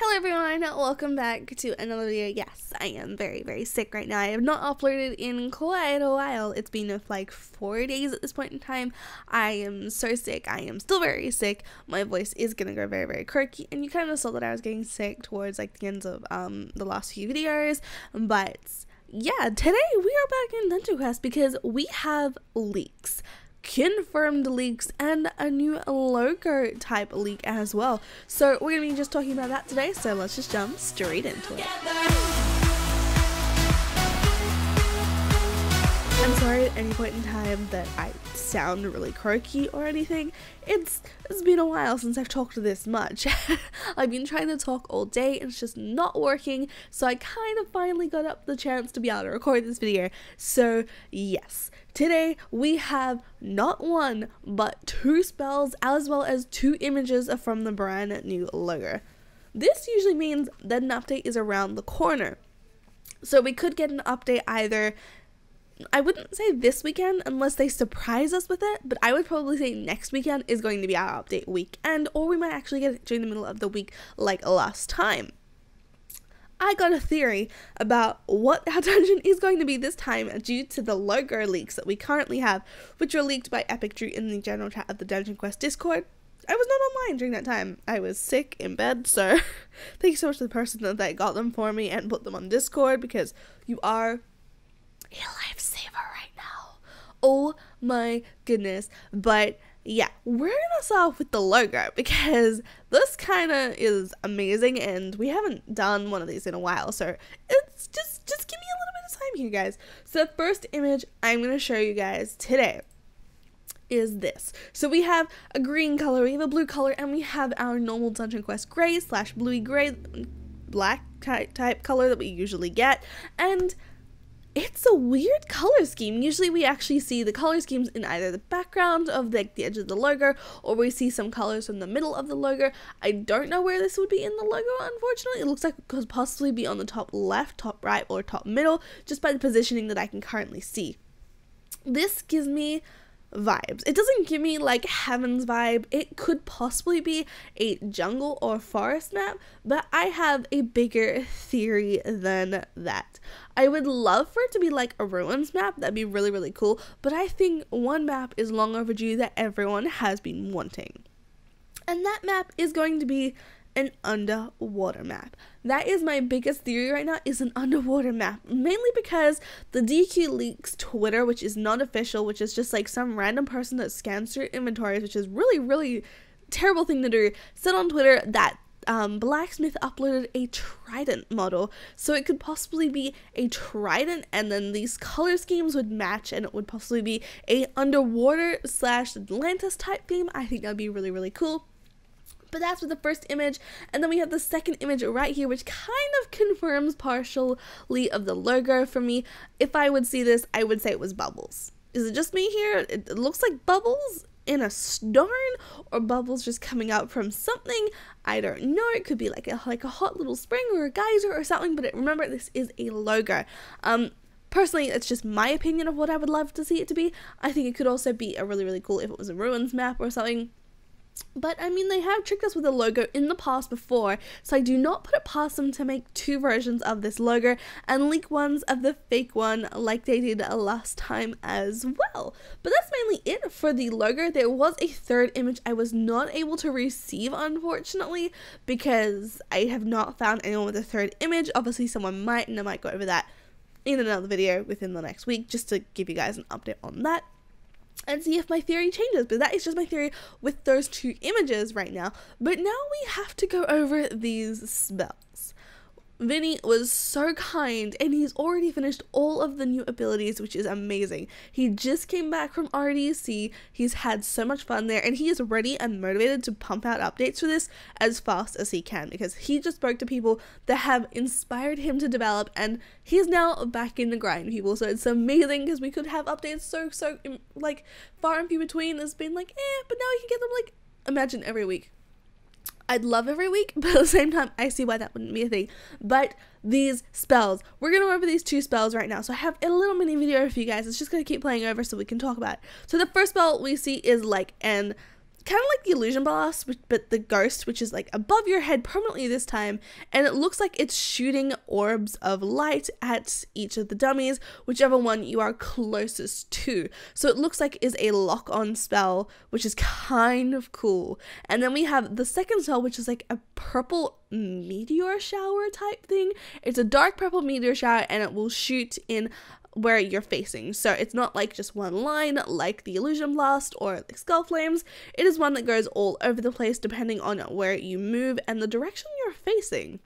Hello everyone, welcome back to another video. Yes, I am very, very sick right now. I have not uploaded in quite a while. It's been like four days at this point in time. I am so sick. I am still very sick. My voice is gonna go very, very croaky, and you kind of saw that I was getting sick towards like the ends of um the last few videos. But yeah, today we are back in Dungeon Quest because we have leaks confirmed leaks and a new logo type leak as well. So we're going to be just talking about that today, so let's just jump straight into it. I'm sorry at any point in time that I sound really croaky or anything. It's it's been a while since I've talked this much. I've been trying to talk all day and it's just not working, so I kind of finally got up the chance to be able to record this video. So yes, Today we have not one but two spells as well as two images from the brand new logo. This usually means that an update is around the corner. So we could get an update either I wouldn't say this weekend unless they surprise us with it, but I would probably say next weekend is going to be our update weekend, or we might actually get it during the middle of the week like last time. I got a theory about what our dungeon is going to be this time due to the logo leaks that we currently have, which were leaked by Epic Drew in the general chat of the Dungeon Quest Discord. I was not online during that time. I was sick in bed, so thank you so much to the person that got them for me and put them on Discord because you are a lifesaver right now. Oh my goodness. But yeah, we're gonna start off with the logo because this kind of is amazing and we haven't done one of these in a while. So it's just, just give me a little bit of time here, guys. So the first image I'm gonna show you guys today is this. So we have a green color, we have a blue color, and we have our normal Dungeon Quest gray slash bluey gray black type, type color that we usually get. And it's a weird color scheme. Usually we actually see the color schemes in either the background of the, the edge of the logo or we see some colors in the middle of the logo. I don't know where this would be in the logo unfortunately. It looks like it could possibly be on the top left, top right or top middle just by the positioning that I can currently see. This gives me vibes. It doesn't give me like heaven's vibe. It could possibly be a jungle or forest map, but I have a bigger theory than that. I would love for it to be like a ruins map. That'd be really really cool, but I think one map is long overdue that everyone has been wanting. And that map is going to be an underwater map. That is my biggest theory right now is an underwater map. Mainly because the DQ leaks Twitter, which is not official, which is just like some random person that scans through inventories, which is really, really terrible thing to do, said on Twitter that um, Blacksmith uploaded a trident model, so it could possibly be a trident, and then these color schemes would match, and it would possibly be a underwater slash Atlantis type theme. I think that'd be really really cool. But that's with the first image, and then we have the second image right here, which kind of confirms partially of the logo for me. If I would see this, I would say it was bubbles. Is it just me here? It looks like bubbles in a storm or bubbles just coming out from something. I don't know. It could be like a like a hot little spring or a geyser or something. But remember, this is a logo. Um, personally, it's just my opinion of what I would love to see it to be. I think it could also be a really really cool if it was a ruins map or something. But I mean, they have tricked us with a logo in the past before, so I do not put it past them to make two versions of this logo and leak ones of the fake one like they did last time as well. But that's mainly it for the logo. There was a third image I was not able to receive, unfortunately, because I have not found anyone with a third image. Obviously, someone might, and I might go over that in another video within the next week just to give you guys an update on that and see if my theory changes. But that is just my theory with those two images right now. But now we have to go over these spells. Vinny was so kind and he's already finished all of the new abilities, which is amazing. He just came back from RDC, he's had so much fun there, and he is ready and motivated to pump out updates for this as fast as he can because he just spoke to people that have inspired him to develop and he's now back in the grind, people. So it's amazing because we could have updates so, so like far and few between. It's been like, eh, but now you can get them like imagine every week. I'd love every week, but at the same time, I see why that wouldn't be a thing. But these spells, we're gonna go over these two spells right now. So I have a little mini video for you guys. It's just gonna keep playing over so we can talk about it. So the first spell we see is like an kind of like the illusion blast, but the ghost, which is like above your head permanently this time, and it looks like it's shooting orbs of light at each of the dummies, whichever one you are closest to. So it looks like is a lock on spell, which is kind of cool. And then we have the second spell, which is like a purple meteor shower type thing. It's a dark purple meteor shower, and it will shoot in where you're facing. So it's not like just one line like the Illusion Blast or like Skull Flames. It is one that goes all over the place depending on where you move and the direction you're facing.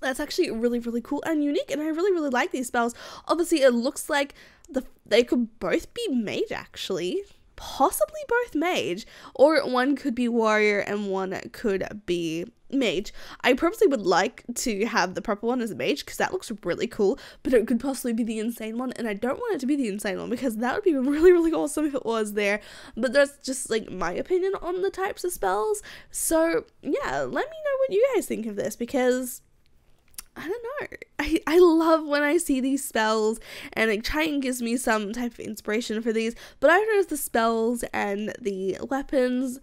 That's actually really, really cool and unique, and I really, really like these spells. Obviously, it looks like the they could both be made actually possibly both mage, or one could be warrior and one could be mage. I probably would like to have the purple one as a mage because that looks really cool, but it could possibly be the insane one, and I don't want it to be the insane one because that would be really, really awesome if it was there. But that's just like my opinion on the types of spells. So, yeah, let me know what you guys think of this because I don't know. I, I love when I see these spells and it kind and gives me some type of inspiration for these, but I don't know if the spells and the weapons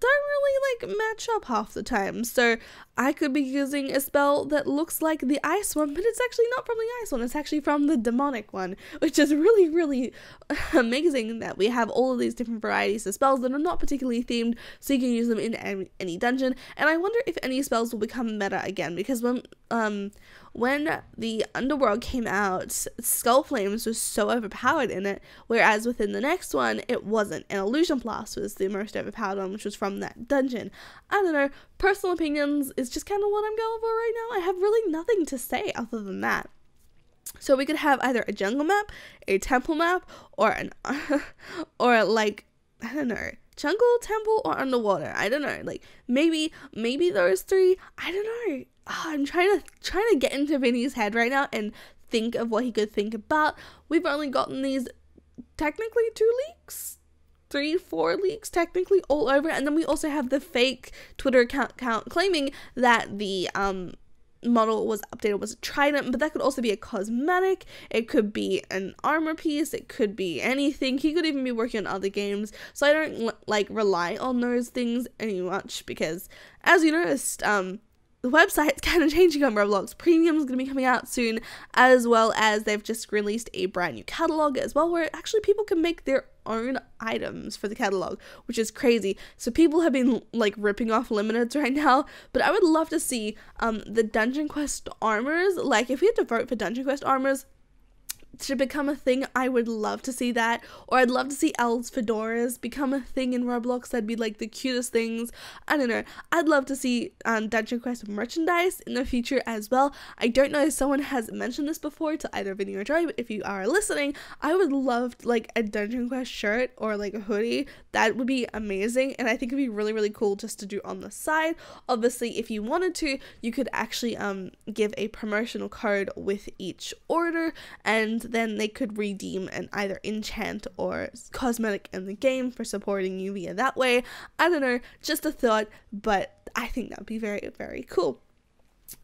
don't really like match up half the time. So I could be using a spell that looks like the ice one, but it's actually not from the ice one. It's actually from the demonic one, which is really, really amazing that we have all of these different varieties of spells that are not particularly themed, so you can use them in any dungeon. And I wonder if any spells will become meta again, because when um when the underworld came out, Skull Flames was so overpowered in it, whereas within the next one, it wasn't. And Illusion Blast was the most overpowered one, which was from that dungeon. I don't know, personal opinions is just kind of what I'm going for right now. I have really nothing to say other than that. So we could have either a jungle map, a temple map, or an or like I don't know, jungle, temple, or underwater. I don't know. Like maybe maybe those three. I don't know. Oh, I'm trying to trying to get into Vinny's head right now and think of what he could think about. We've only gotten these technically two leaks, three, four leaks technically all over, and then we also have the fake Twitter account, account claiming that the um model was updated was a trident, but that could also be a cosmetic. It could be an armor piece. It could be anything. He could even be working on other games. So I don't like rely on those things any much because, as you noticed, um, the website's kind of changing on Roblox. Premium is going to be coming out soon, as well as they've just released a brand new catalog as well, where actually people can make their own items for the catalog, which is crazy. So people have been like ripping off limiteds right now, but I would love to see um the Dungeon Quest armors. Like if we had to vote for Dungeon Quest armors, to become a thing, I would love to see that. Or I'd love to see elves fedoras become a thing in Roblox. That'd be like the cutest things. I don't know. I'd love to see um, Dungeon Quest merchandise in the future as well. I don't know if someone has mentioned this before to either Vinny or Joy, but if you are listening, I would love like a Dungeon Quest shirt or like a hoodie. That would be amazing. And I think it'd be really, really cool just to do on the side. Obviously, if you wanted to, you could actually um give a promotional code with each order and then they could redeem an either enchant or cosmetic in the game for supporting you via that way. I don't know, just a thought, but I think that would be very, very cool.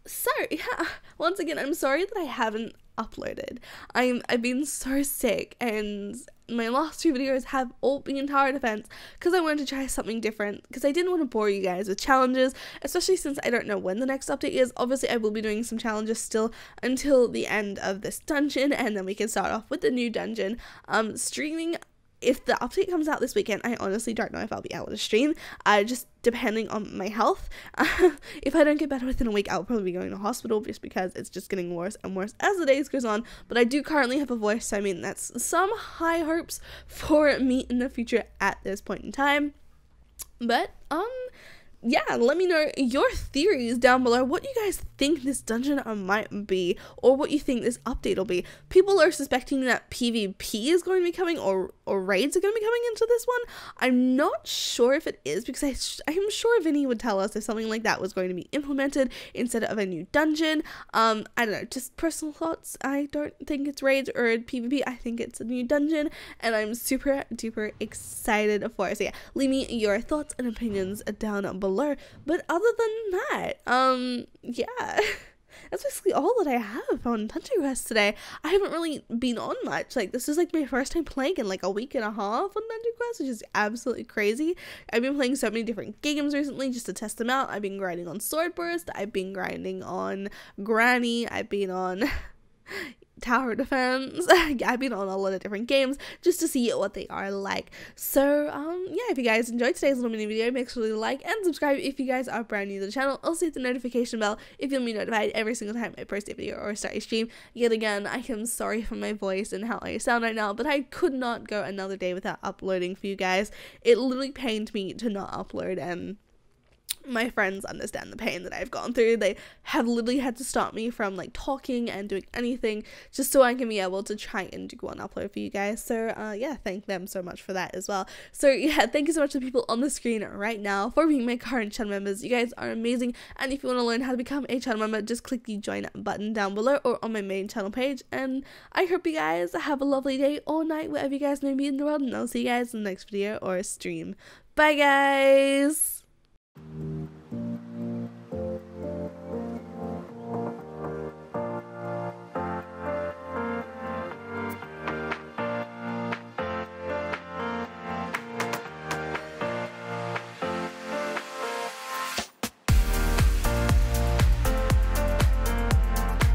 So yeah, once again, I'm sorry that I haven't uploaded. I'm I've been so sick and my last two videos have all been tower defense because I wanted to try something different because I didn't want to bore you guys with challenges, especially since I don't know when the next update is. Obviously, I will be doing some challenges still until the end of this dungeon, and then we can start off with the new dungeon. Um, streaming if the update comes out this weekend, I honestly don't know if I'll be able to stream. Uh, just depending on my health. If I don't get better within a week, I'll probably be going to hospital just because it's just getting worse and worse as the days goes on. But I do currently have a voice, so I mean that's some high hopes for me in the future at this point in time. But um yeah, let me know your theories down below. What you guys think this dungeon might be, or what you think this update will be. People are suspecting that PvP is going to be coming, or or raids are going to be coming into this one. I'm not sure if it is because I I'm sure Vinny would tell us if something like that was going to be implemented instead of a new dungeon. Um, I don't know, just personal thoughts. I don't think it's raids or PvP. I think it's a new dungeon, and I'm super duper excited for it. So yeah, leave me your thoughts and opinions down below below. But other than that, um, yeah. that's basically all that I have on Dungeon Quest today. I haven't really been on much. Like this is like my first time playing in like a week and a half on Dungeon Quest, which is absolutely crazy. I've been playing so many different games recently just to test them out. I've been grinding on Swordburst, I've been grinding on Granny, I've been on tower defense. I've been on a lot of different games just to see what they are like. So, um, yeah, if you guys enjoyed today's little mini video, make sure to like and subscribe if you guys are brand new to the channel. Also hit the notification bell if you'll be notified every single time I post a video or start a stream. Yet again, I am sorry for my voice and how I sound right now, but I could not go another day without uploading for you guys. It literally pained me to not upload and my friends understand the pain that I've gone through. They have literally had to stop me from like talking and doing anything just so I can be able to try and do one upload for you guys. So uh, yeah, thank them so much for that as well. So yeah, thank you so much to the people on the screen right now for being my current channel members. You guys are amazing. And if you want to learn how to become a channel member, just click the join button down below or on my main channel page. And I hope you guys have a lovely day or night wherever you guys may be in the world. And I'll see you guys in the next video or stream. Bye guys!